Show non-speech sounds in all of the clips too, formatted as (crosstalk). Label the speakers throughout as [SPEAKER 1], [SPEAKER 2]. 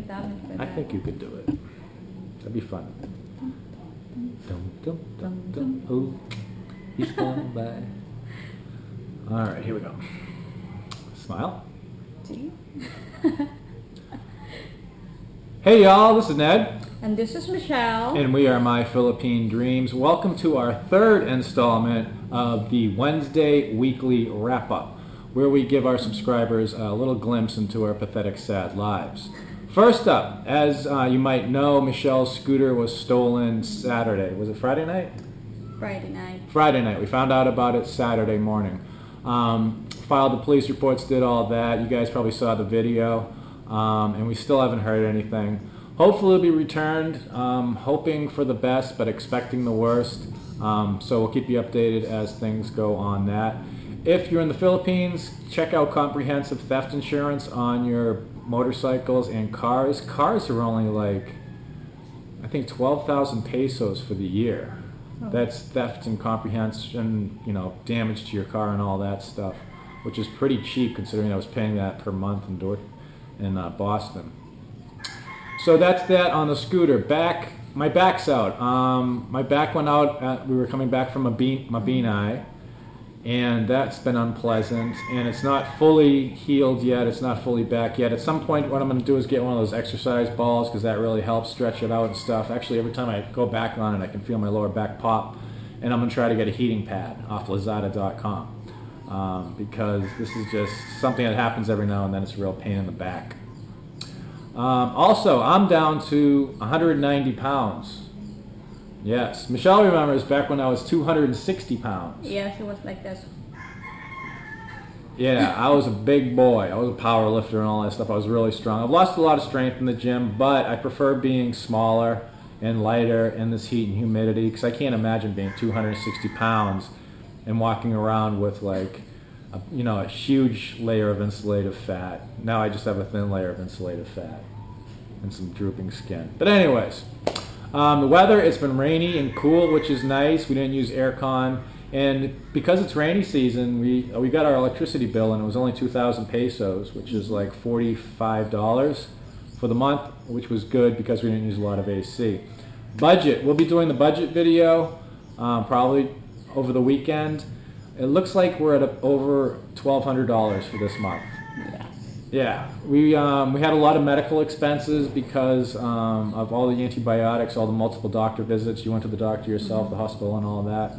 [SPEAKER 1] me damage with
[SPEAKER 2] I
[SPEAKER 1] that.
[SPEAKER 2] think you could do it. That'd be fun. Dum, dum, dum, dum. Ooh, he's gone by. All right, here we go. Smile.
[SPEAKER 1] See? (laughs)
[SPEAKER 2] Hey y'all, this is Ned,
[SPEAKER 1] and this is Michelle.
[SPEAKER 2] and we are My Philippine Dreams. Welcome to our third installment of the Wednesday weekly wrap up, where we give our subscribers a little glimpse into our pathetic, sad lives. First up, as uh, you might know, Michelle's scooter was stolen Saturday. Was it Friday night?
[SPEAKER 1] Friday night.
[SPEAKER 2] Friday night. We found out about it Saturday morning. Um, filed the police reports, did all that. You guys probably saw the video, um, and we still haven't heard anything. Hopefully, it'll be returned. Um, hoping for the best, but expecting the worst. Um, so we'll keep you updated as things go on that. If you're in the Philippines, check out comprehensive theft insurance on your motorcycles and cars. Cars are only like, I think, 12,000 pesos for the year. That's theft and comprehension, you know, damage to your car and all that stuff, which is pretty cheap considering I was paying that per month in Dor- in uh, Boston. So that's that on the scooter. Back, my back's out. Um, my back went out. At, we were coming back from Mabinay, and that's been unpleasant. And it's not fully healed yet. It's not fully back yet. At some point, what I'm going to do is get one of those exercise balls because that really helps stretch it out and stuff. Actually, every time I go back on it, I can feel my lower back pop. And I'm going to try to get a heating pad off Lazada.com um, because this is just something that happens every now and then. It's a real pain in the back. Um, also, I'm down to 190 pounds. Yes, Michelle remembers back when I was 260 pounds.
[SPEAKER 1] Yes, it was like this.
[SPEAKER 2] Yeah, I was a big boy. I was a power lifter and all that stuff. I was really strong. I've lost a lot of strength in the gym, but I prefer being smaller and lighter in this heat and humidity because I can't imagine being 260 pounds and walking around with like, a, you know, a huge layer of insulative fat. Now I just have a thin layer of insulative fat and some drooping skin. But anyways, um, the weather, it's been rainy and cool, which is nice. We didn't use aircon. And because it's rainy season, we we got our electricity bill and it was only 2,000 pesos, which is like $45 for the month, which was good because we didn't use a lot of AC. Budget, we'll be doing the budget video um, probably over the weekend. It looks like we're at a, over $1,200 for this month. Yeah, we um, we had a lot of medical expenses because um, of all the antibiotics, all the multiple doctor visits. You went to the doctor yourself, the hospital, and all that.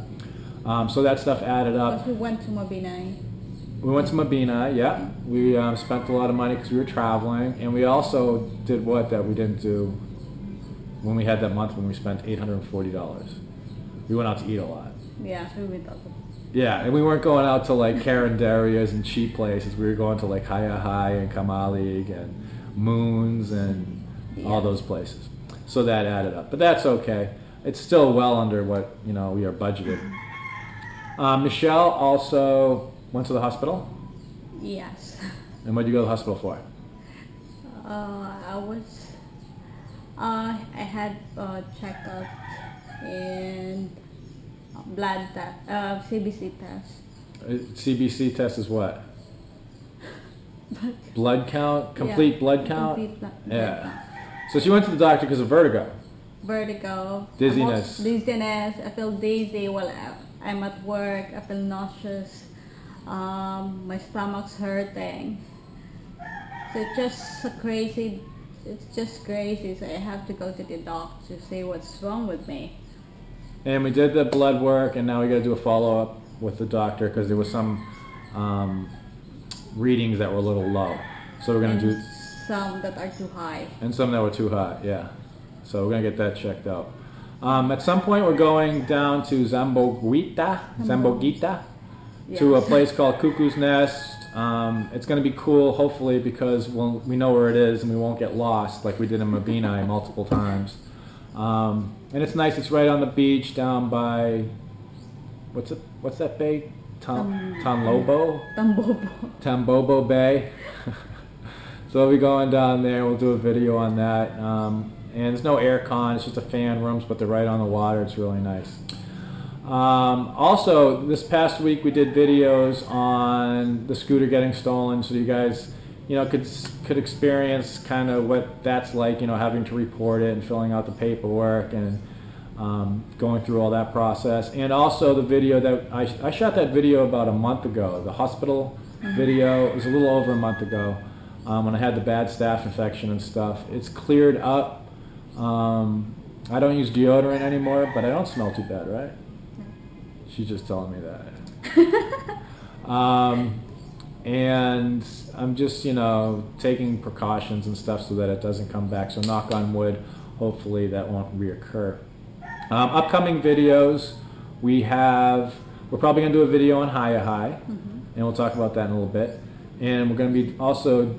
[SPEAKER 2] Um, so that stuff added up.
[SPEAKER 1] we went to Mabinay.
[SPEAKER 2] We went to Mabina. Yeah, we um, spent a lot of money because we were traveling, and we also did what that we didn't do when we had that month when we spent eight hundred and forty dollars. We went out to eat a lot.
[SPEAKER 1] Yeah, so we thought.
[SPEAKER 2] Yeah, and we weren't going out to like Karen Carinderias and cheap places. We were going to like Hayahay and Kamalig and Moons and all those places. So that added up, but that's okay. It's still well under what you know we are budgeted. Um, (laughs) Michelle also went to the hospital.
[SPEAKER 1] Yes.
[SPEAKER 2] And what did you go to the hospital for?
[SPEAKER 1] Uh, I was. Uh, I had a checkup and blood test, uh, CBC test.
[SPEAKER 2] Uh, CBC test is what? (laughs) Blood count, complete
[SPEAKER 1] Yeah,
[SPEAKER 2] blood count.
[SPEAKER 1] complete blood
[SPEAKER 2] yeah.
[SPEAKER 1] count.
[SPEAKER 2] So she went to the doctor because of vertigo.
[SPEAKER 1] Vertigo.
[SPEAKER 2] Dizziness.
[SPEAKER 1] Dizziness. I feel dizzy while I'm at work. I feel nauseous. Um, my stomach's hurting. So it's just crazy. It's just crazy. So I have to go to the doctor to see what's wrong with me.
[SPEAKER 2] And we did the blood work, and now we got to do a follow up with the doctor because there was some um, readings that were a little low. So we're gonna
[SPEAKER 1] and
[SPEAKER 2] do,
[SPEAKER 1] some that are too high.
[SPEAKER 2] and some that were too high. Yeah. So we're gonna get that checked out. Um, at some point, we're going down to Zamboanguita, Zamboanguita, to a (laughs) place called Cuckoo's Nest. Um, it's going to be cool, hopefully, because we'll, we know where it is and we won't get lost like we did in Mabinay multiple times. Um, and it's nice. It's right on the beach down by what's it? What's that bay? Ton, Tonlobo,
[SPEAKER 1] Tambobo.
[SPEAKER 2] Tambobo Bay. (laughs) so we'll be going down there. We'll do a video on that. Um, and there's no air con. It's just a fan rooms, but they're right on the water. It's really nice. Um, also, this past week we did videos on the scooter getting stolen, so you guys you know, could could experience kind of what that's like, you know, having to report it and filling out the paperwork and um, going through all that process. And also the video that I, I shot that video about a month ago, the hospital video. It was a little over a month ago um, when I had the bad staph infection and stuff. It's cleared up. Um, I don't use deodorant anymore, but I don't smell too bad, right? She's just telling me that. (laughs) and I'm just, you know, taking precautions and stuff so that it doesn't come back. So knock on wood, hopefully that won't reoccur. Um, upcoming videos, we have, we're probably going to do a video on Hayahay, and we'll talk about that in a little bit. And we're going to be also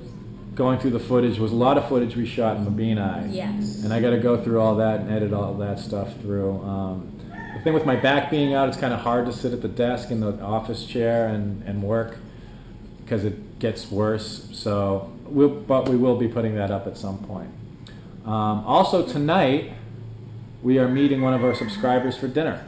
[SPEAKER 2] going through the footage. Was a lot of footage we shot in Mabinay
[SPEAKER 1] Yes.
[SPEAKER 2] And I got to go through all that and edit all that stuff through. Um, the thing with my back being out, it's kind of hard to sit at the desk in the office chair and, and work because it gets worse. So, we'll, but we will be putting that up at some point. Um, also tonight, we are meeting one of our subscribers for dinner.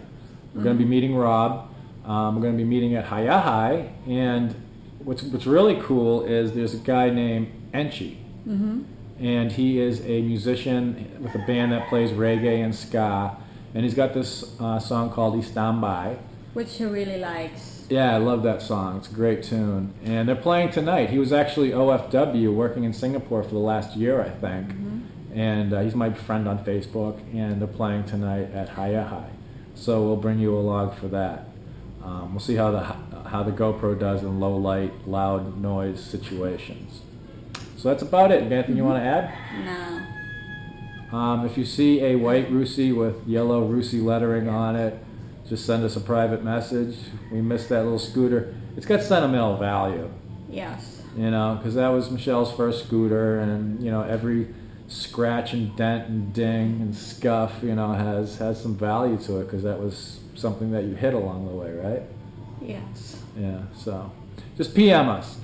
[SPEAKER 2] We're going to be meeting Rob. Um, we're going to be meeting at Hayahay, and what's what's really cool is there's a guy named Enchi,
[SPEAKER 1] Mm-hmm.
[SPEAKER 2] and he is a musician with a band that plays reggae and ska, and he's got this uh, song called Istambay.
[SPEAKER 1] Which he really likes.
[SPEAKER 2] Yeah, I love that song. It's a great tune. And they're playing tonight. He was actually OFW working in Singapore for the last year, I think. And uh, he's my friend on Facebook, and they're playing tonight at Hayahay. So we'll bring you a log for that. Um, we'll see how the how the GoPro does in low light, loud noise situations. So that's about it. Anything you want to add?
[SPEAKER 1] No.
[SPEAKER 2] Um, if you see a white Rusi with yellow Rusi lettering on it, just send us a private message. We missed that little scooter. It's got sentimental value,
[SPEAKER 1] Yes.
[SPEAKER 2] you know, because that was Michelle's first scooter, and you know every scratch and dent and ding and scuff, you know, has has some value to it because that was something that you hit along the way, right?
[SPEAKER 1] Yes.
[SPEAKER 2] Yeah. So just PM us.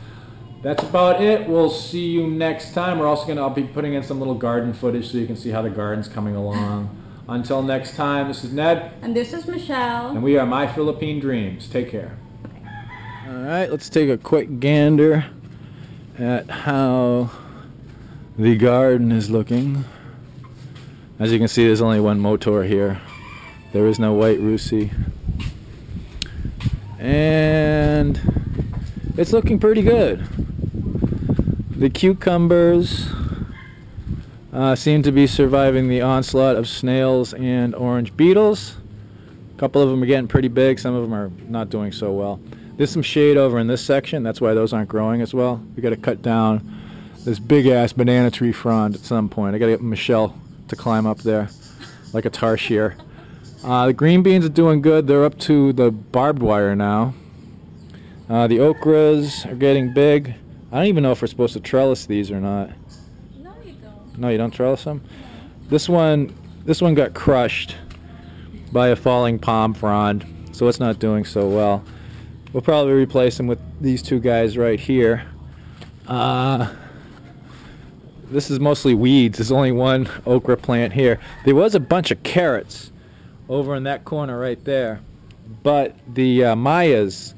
[SPEAKER 2] That's about it. We'll see you next time. We're also gonna I'll be putting in some little garden footage so you can see how the garden's coming along. Until next time, this is Ned,
[SPEAKER 1] And this is Michelle.
[SPEAKER 2] and we are My Philippine Dreams. Take care. All right, let's take a quick gander at how the garden is looking. As you can see, there's only one motor here. There is no white Rusi. And it's looking pretty good. The cucumbers uh, seem to be surviving the onslaught of snails and orange beetles. A couple of them are getting pretty big, some of them are not doing so well. There's some shade over in this section, that's why those aren't growing as well. We got to cut down this big ass banana tree frond at some point. I got to get Michelle to climb up there like a tarsier. Uh, the green beans are doing good. They're up to the barbed wire now. Uh, the okras are getting big. I don't even know if we're supposed to trellis these or not.
[SPEAKER 1] No, you don't.
[SPEAKER 2] Trellis them. This one, this one got crushed by a falling palm frond, so it's not doing so well. We'll probably replace them with these two guys right here. Uh, this is mostly weeds. There's only one okra plant here. There was a bunch of carrots over in that corner right there, but the uh, Mayas,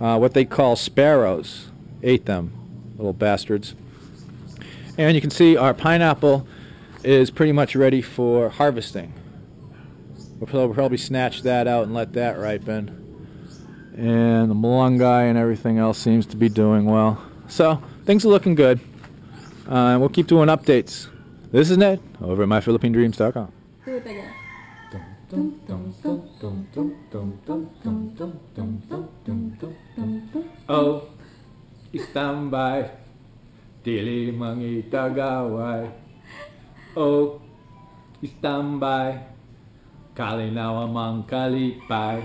[SPEAKER 2] uh, what they call sparrows, ate them, little bastards. And you can see our pineapple is pretty much ready for harvesting. We'll probably snatch that out and let that ripen. And the malunggay and everything else seems to be doing well. So things are looking good. Uh, and we'll keep doing updates. This is Ned over at myphilippinedreams.com.
[SPEAKER 1] Do it again.
[SPEAKER 2] Oh, istambay, Dili mangitagaway O istambay. Kalinaw amang kalipay